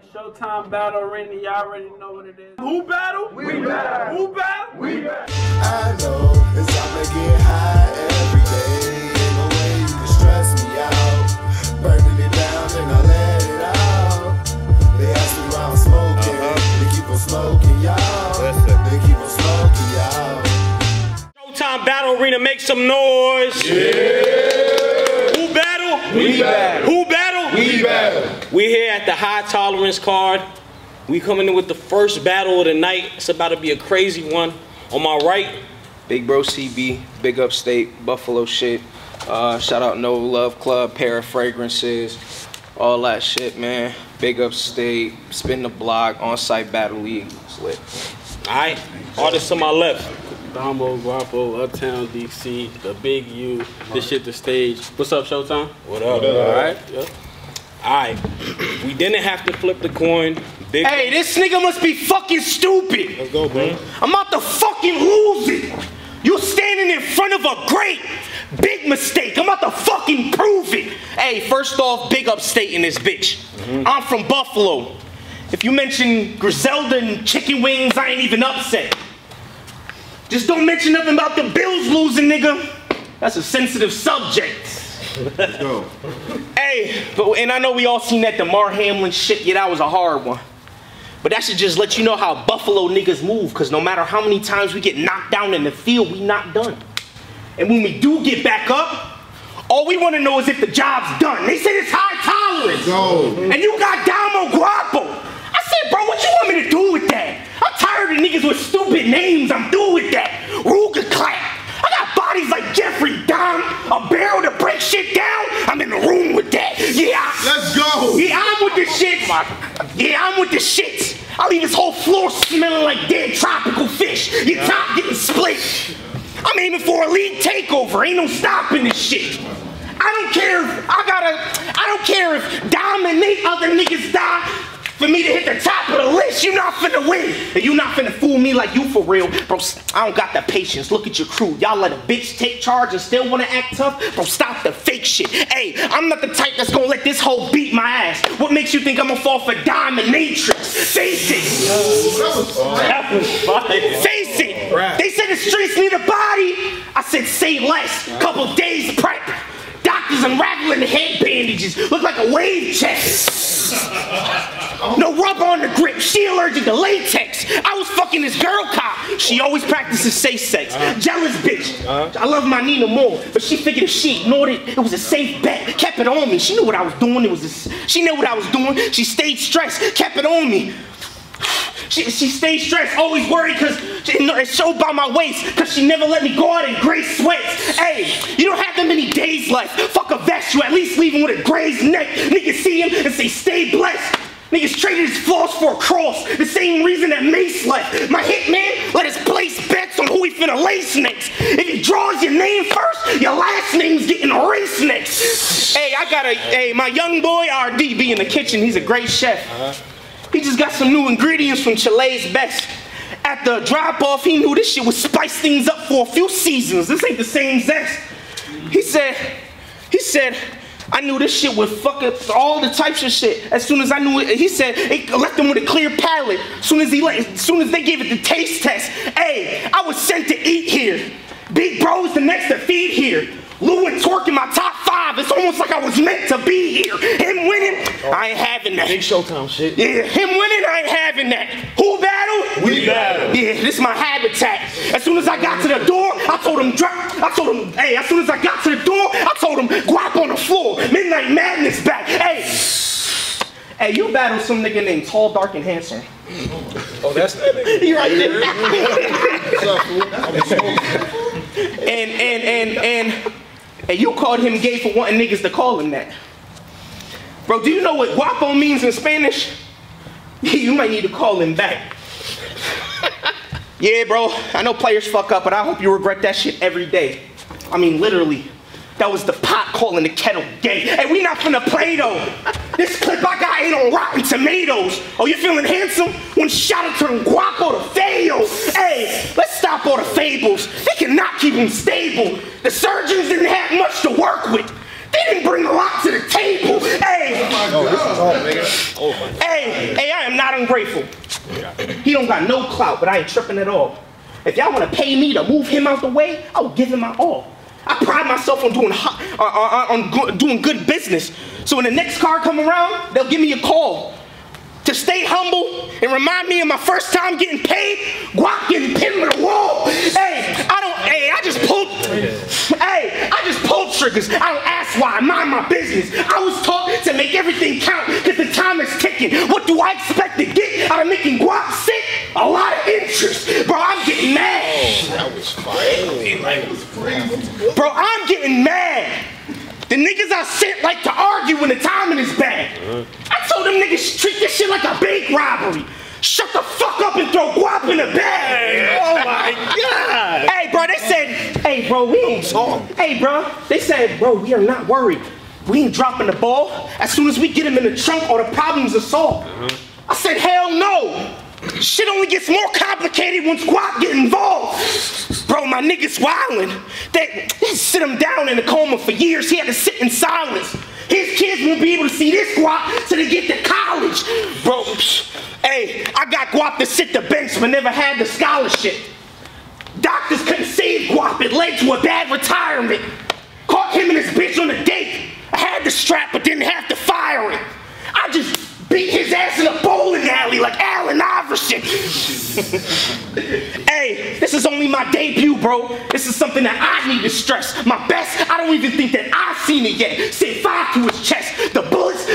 Showtime Battle Arena, y'all already know what it is. Who battle? We battle. Who battle? We battle. I know it's time to get high every day. Ain't no way you can stress me out. Burning it down, then I let it out. They ask me why I'm smoking. Uh-huh. They keep on smoking, y'all. They keep on smoking, y'all. Showtime Battle Arena, make some noise. Yeah. Who battle? We battle. Who battle? We battle. We here at the high tolerance card. We coming in with the first battle of the night. It's about to be a crazy one. On my right, Big Bro CB, Big Upstate, Buffalo shit. Uh, shout out No Love Club, pair of Fragrances, all that shit, man. Big Upstate, Spin the Block, On Site Battle League. It's lit. alright, artist to my left. Domo, Guapo, Uptown, DC, the Big U, this shit the stage. What's up, Showtime? What up? Alright? Yep. Alright, we didn't have to flip the coin. Big Hey, this nigga must be fucking stupid. Let's go, bro. Mm-hmm. I'm about to fucking lose it. You standing in front of a great big mistake. I'm about to fucking prove it. Hey, first off, big upstate in this bitch. Mm-hmm. I'm from Buffalo. If you mention Griselda and chicken wings, I ain't even upset. Just don't mention nothing about the Bills losing, nigga. That's a sensitive subject. Let's go. Hey, but and I know we all seen that Damar Hamlin shit. Yeah, that was a hard one. But that should just let you know how Buffalo niggas move. Cause no matter how many times we get knocked down in the field, we not done. And when we do get back up, all we want to know is if the job's done. They said it's high tolerance. Go. And you got Domo Guapo. I said, bro, what you want me to do with that? I'm tired of niggas with stupid names. I'm through with that. Ruger clap. Yeah, I'm with the shit. I leave this whole floor smelling like dead tropical fish. Your top getting split. I'm aiming for a league takeover. Ain't no stopping this shit. I don't care if I gotta. I don't care if dominate other niggas die. For me to hit the top of the list, You're not finna win. And you not finna fool me like you for real. Bro, I don't got the patience. Look at your crew. Y'all let a bitch take charge and still wanna act tough? Bro, stop the fake shit. Hey, I'm not the type that's gonna let this hoe beat my ass. What makes you think I'm gonna fall for dominatrix? Face it. That was fire. Face it. They said the streets need a body. I said say less. Couple days prep. Doctors unraveling the head bandages. Look like a wave No rubber on the grip. She allergic to latex. I was fucking this girl cop. She always practices safe sex. Uh-huh. Jealous bitch. Uh-huh. I love my Nina more, but she figured if she ignored it, it was a safe bet. Kept it on me. She knew what I was doing. It was. A, she knew what I was doing. She stayed stressed. Kept it on me. She, she stayed stressed, always worried because it showed by my waist because she never let me go out in gray sweats. Hey, you don't have that many days left. Fuck a vest, you at least leave him with a grazed neck. Niggas see him and say, stay blessed. Niggas traded his flaws for a cross. The same reason that Mace left. My hitman let us place bets on who he finna lace next. If he draws your name first, your last name's getting erased next. Hey, I got a, hey, my young boy RD be in the kitchen. He's a great chef. Uh-huh. He just got some new ingredients from Chile's Best. At the drop off, he knew this shit would spice things up for a few seasons. This ain't the same zest. He said, he said, I knew this shit would fuck up all the types of shit. As soon as I knew it, he said it left them with a clear palate. As soon as he let, as soon as they gave it the taste test, hey, I was sent to eat here. Big bro's the next to feed here. Lou and Twork in my top five. It's almost like I was meant to be here. Him winning, I ain't having that. Big Showtime shit. Yeah, him winning, I ain't having that. Who battle? We battle. Yeah, this is my habitat. As soon as I got to the door, I told him drop. I told him, hey, as soon as I got to the door, I told him guap on the floor. Midnight Madness back. Hey. Hey, you battle some nigga named Tall, Dark, and Handsome. Oh, that's that nigga. He right there. What's up, fool? and and and and and you called him gay for wanting niggas to call him that. Bro, do you know what guapo means in Spanish? You might need to call him back. yeah, bro, I know players fuck up, but I hope you regret that shit every day. I mean, literally. That was the pot calling the kettle gay. Hey, we not finna play though. This clip I got ain't on Rotten Tomatoes. Oh, you feeling handsome? One shot of turn guapo to fail. Hey, let's stop all the fables. They cannot keep him stable. The surgeons didn't have much to work with. They didn't bring a lot to the table. Hey, oh, oh, oh, hey, hey, I am not ungrateful. He don't got no clout, but I ain't tripping at all. If y'all want to pay me to move him out the way, I will give him my all. I pride myself on doing hot, uh, uh, on go- doing good business. So when the next car come around, they'll give me a call to stay humble and remind me of my first time getting paid. Guap getting pinned wall. Hey, I don't. Hey, I just. Hey, I just pulled triggers. I don't ask why. I mind my business. I was taught to make everything count because the time is ticking. What do I expect to get out of making guap sick? A lot of interest, bro. I'm getting mad. Oh, that was fire. Bro, I'm getting mad. The niggas I sent like to argue when the timing is bad. I told them niggas treat this shit like a bank robbery. Shut the fuck up and throw guap in the bag. Oh my god. Hey, bro, they said, hey, bro, we ain't talk. Hey, bro, they said, bro, we are not worried. We ain't dropping the ball. As soon as we get him in the trunk, all the problems are solved. I said, hell no. Shit only gets more complicated once guap get involved. Bro, my niggas wildin'. They, they sit him down in a coma for years. He had to sit in silence. His kids won't be able to see this guap till they get to college. Bro, psh, hey, I got guap to sit the bench but never had the scholarship. Doctors couldn't save guap. It led to a bad retirement. Caught him and his bitch on a date. I had the strap but didn't have to fire it. I just beat his ass in a bowling alley like Allen Iverson. hey, this is only my debut, bro. This is something that I need to stress. My best, I don't even think that I've seen it yet. Said five to his chest. The bullets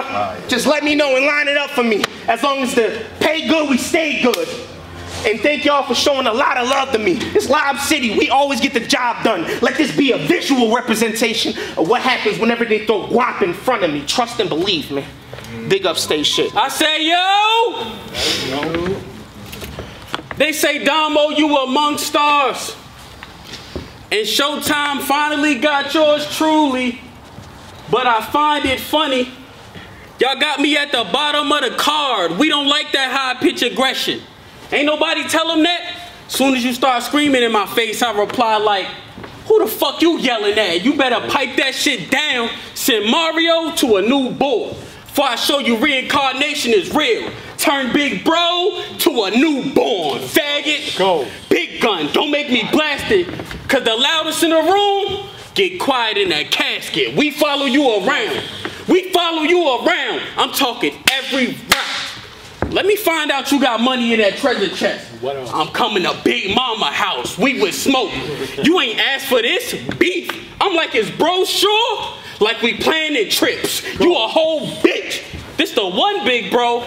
bro. Just let me know and line it up for me. As long as the pay good, we stay good. And thank y'all for showing a lot of love to me. It's Live City. We always get the job done. Let this be a visual representation of what happens whenever they throw guap in front of me. Trust and believe, man. Big up, stay shit. I say, yo! They say, Domo, you among stars. And Showtime finally got yours truly. But I find it funny. Y'all got me at the bottom of the card. We don't like that high pitch aggression. Ain't nobody tell them that. Soon as you start screaming in my face, I reply like, who the fuck you yelling at? You better pipe that shit down. Send Mario to a new boy. Before I show you reincarnation is real. Turn big bro to a newborn. Faggot. Go. Big gun. Don't make me blast it. Cause the loudest in the room get quiet in that casket. We follow you around. We follow you around. I'm talking every round. Let me find out you got money in that treasure chest. I'm coming to Big Mama house. We with smoke. You ain't asked for this beef. I'm like, is bro sure? Like we planning trips. You a whole bitch. This the one big bro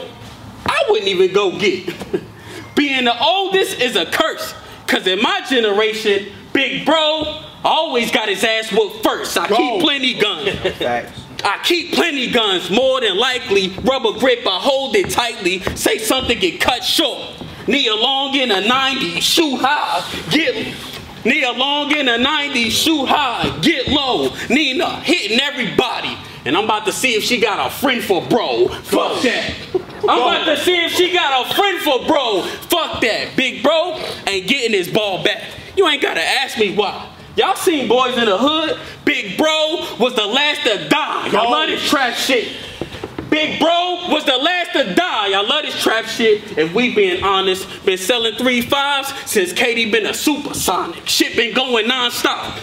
I wouldn't even go get. Being the oldest is a curse. Cause in my generation, big bro always got his ass whooped first. I keep plenty guns. I keep plenty guns, more than likely. Rubber grip, I hold it tightly. Say something, get cut short. Knee along in a 90, shoot high, get knee along in a 90, shoot high, get low. Nina hitting everybody. And I'm about to see if she got a friend for bro. Fuck that. I'm about to see if she got a friend for bro. Fuck that. Big bro ain't getting his ball back. You ain't gotta ask me why. Y'all seen boys in the hood? Big bro was the last to die. Y'all oh. love this trap shit. Big bro was the last to die. I love this trap shit. If we being honest, been selling three fives since KD been a supersonic. Shit been going non-stop.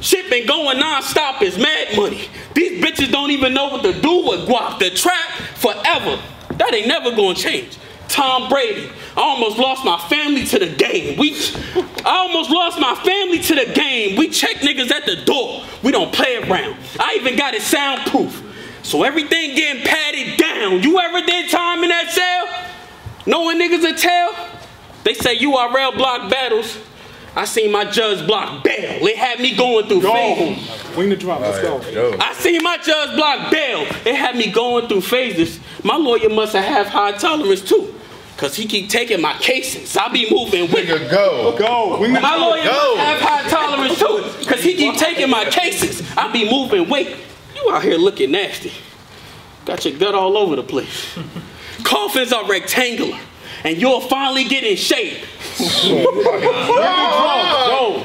Shit been going non-stop. It's mad money. These bitches don't even know what to do with guap. The trap forever. That ain't never gonna change. Tom Brady. I almost lost my family to the game. We, I almost lost my family to the game. We check niggas at the door. We don't play around. I even got it soundproof. So everything getting padded down. You ever did time in that cell? Knowing niggas a tell? They say URL block battles. I seen my judge block bail. It had me going through phases. Wing the drum. Let's go. I seen my judge block bail. It had me going through phases. My lawyer must have have high tolerance too. Cause he keep taking my cases. I be moving with Nigga, go. Go. The my lawyer Go. have high tolerance too. Cause he keep taking my cases. I be moving weight. You out here looking nasty. Got your gut all over the place. Coffins are rectangular. And you'll finally get in shape. Bro,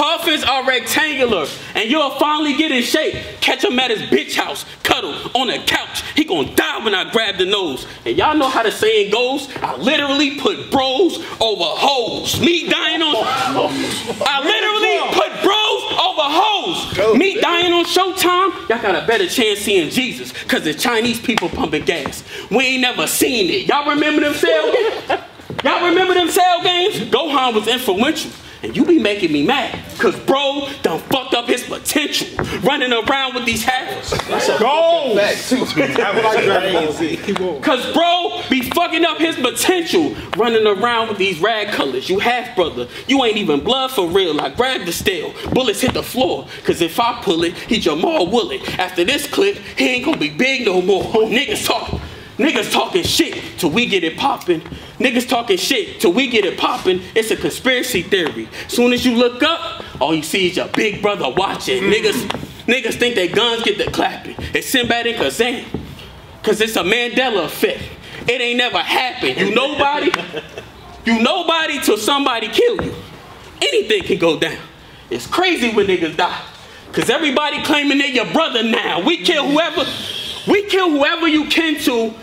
coffins are rectangular, and you'll finally get in shape. Catch him at his bitch house, cuddle on the couch. He gonna die when I grab the nose. And y'all know how the saying goes. I literally put bros over hoes. Me dying on. I literally put bros over hoes. Me dying on Showtime. Y'all got a better chance seeing Jesus, cause the Chinese people pumping gas. We ain't never seen it. Y'all remember them sale games? Y'all remember them sale games? Gohan was influential. And you be making me mad. Cause bro done fucked up his potential. Running around with these hats. Go! I like Dragon Ball Z. Cause bro be fucking up his potential. Running around with these rag colors. You half brother. You ain't even blood for real. I grab the steel. Bullets hit the floor. Cause if I pull it, he Jamal Willett. After this clip, he ain't gonna be big no more. Niggas talk. Niggas talking shit till we get it poppin'. Niggas talking shit till we get it poppin'. It's a conspiracy theory. Soon as you look up, all you see is your big brother watching. Mm. Niggas, niggas think their guns get the clapping. It's Sinbad and Kazan. Cause it's a Mandela effect. It ain't never happened. You nobody. You nobody till somebody kill you. Anything can go down. It's crazy when niggas die. Cause everybody claiming they your brother now. We kill whoever, we kill whoever you kin to.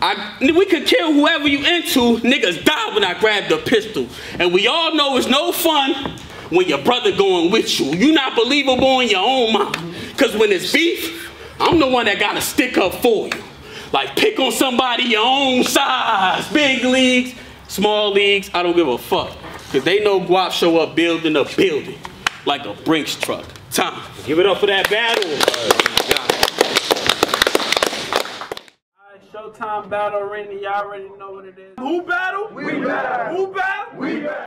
I, we could kill whoever you into. Niggas die when I grab the pistol. And we all know it's no fun when your brother going with you. You not believable in your own mind. Cause when it's beef, I'm the one that gotta stick up for you. Like pick on somebody your own size. Big leagues, small leagues, I don't give a fuck. Cause they know Guap show up building a building. Like a Brinks truck. Time. Give it up for that battle. Showtime battle arena, y'all already know what it is. Who battle? We battle. Who battle? We battle.